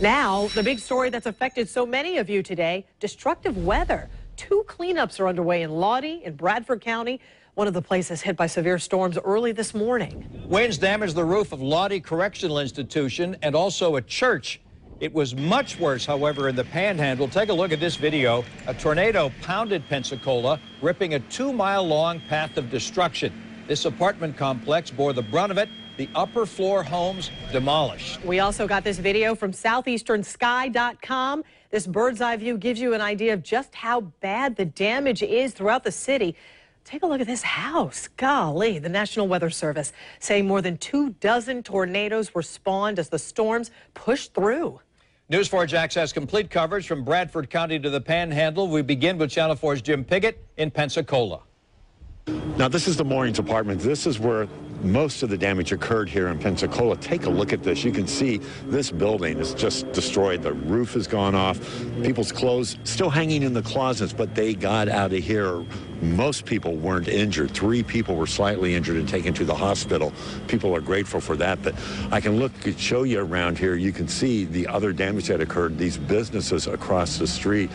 Now, the big story that's affected so many of you today, destructive weather. Two cleanups are underway in Lawtey in Bradford County, one of the places hit by severe storms early this morning. Winds damaged the roof of Lawtey Correctional Institution and also a church. It was much worse, however, in the panhandle. Take a look at this video. A tornado pounded Pensacola, ripping a two-mile-long path of destruction. This apartment complex bore the brunt of it the upper floor homes demolished. We also got this video from southeasternsky.com. This bird's eye view gives you an idea of just how bad the damage is throughout the city. Take a look at this house. Golly, the National Weather Service saying more than two dozen tornadoes were spawned as the storms pushed through. News 4 Jax has complete coverage from Bradford County to the Panhandle. We begin with Channel 4's Jim Piggott in Pensacola. Now, this is the Moorings apartment. This is where most of the damage occurred here in Pensacola. Take a look at this. You can see this building is just destroyed. The roof has gone off. People's clothes still hanging in the closets, but they got out of here. Most people weren't injured. Three people were slightly injured and taken to the hospital. People are grateful for that. But I can look, and show you around here. You can see the other damage that occurred. These businesses across the street.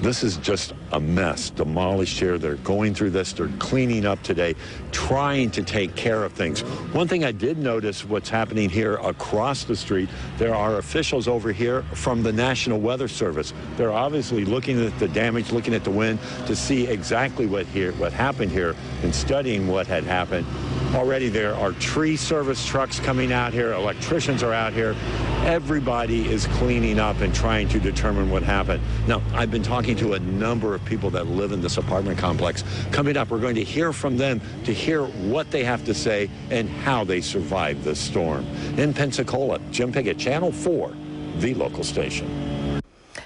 This is just a mess, demolished here. They're going through this. They're cleaning up today, trying to take care of things. One thing I did notice what's happening here across the street, there are officials over here from the National Weather Service. They're obviously looking at the damage, looking at the wind to see exactly what here, what happened here and studying what had happened. Already there are tree service trucks coming out here. Electricians are out here. Everybody is cleaning up and trying to determine what happened. Now, I've been talking to a number of people that live in this apartment complex. Coming up, we're going to hear from them to hear what they have to say and how they survived this storm. In Pensacola, Jim Piggott, Channel 4, the local station.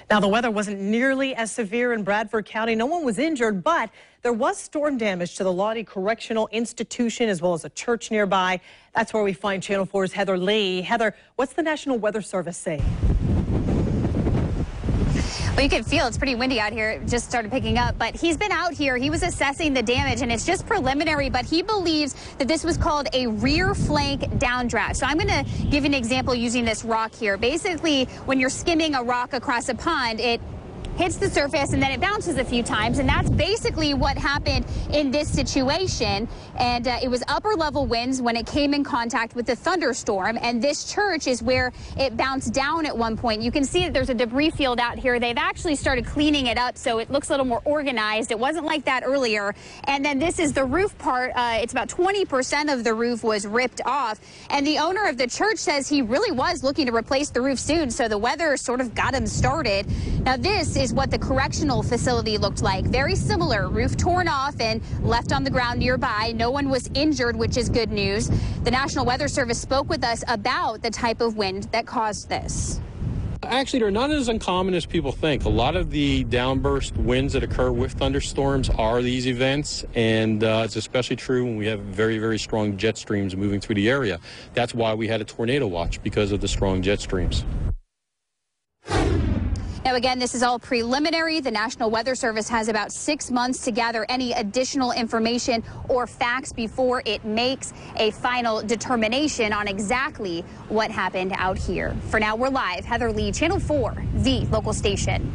Now, the weather wasn't nearly as severe in Bradford County. No one was injured, but there was storm damage to the Lawtey Correctional Institution as well as a church nearby. That's where we find Channel 4's Heather Lee. Heather, what's the National Weather Service saying? Well, you can feel it's pretty windy out here. It just started picking up, but he's been out here. He was assessing the damage, and it's just preliminary, but he believes that this was called a rear flank downdraft. So I'm going to give an example using this rock here. Basically, when you're skimming a rock across a pond, it hits the surface and then it bounces a few times. And that's basically what happened in this situation. And uh, it was upper level winds when it came in contact with the thunderstorm. And this church is where it bounced down at one point. You can see that there's a debris field out here. They've actually started cleaning it up so it looks a little more organized. It wasn't like that earlier. And then this is the roof part. Uh, it's about 20% of the roof was ripped off. And the owner of the church says he really was looking to replace the roof soon. So the weather sort of got him started. Now, this is what the correctional facility looked like. Very similar, roof torn off and left on the ground nearby. No one was injured, which is good news. The National Weather Service spoke with us about the type of wind that caused this. Actually, they're not as uncommon as people think. A lot of the downburst winds that occur with thunderstorms are these events, and uh, it's especially true when we have very, very strong jet streams moving through the area. That's why we had a tornado watch because of the strong jet streams. Now, again, this is all preliminary. The National Weather Service has about six months to gather any additional information or facts before it makes a final determination on exactly what happened out here. For now, we're live. Heather Lee, Channel 4, the local station.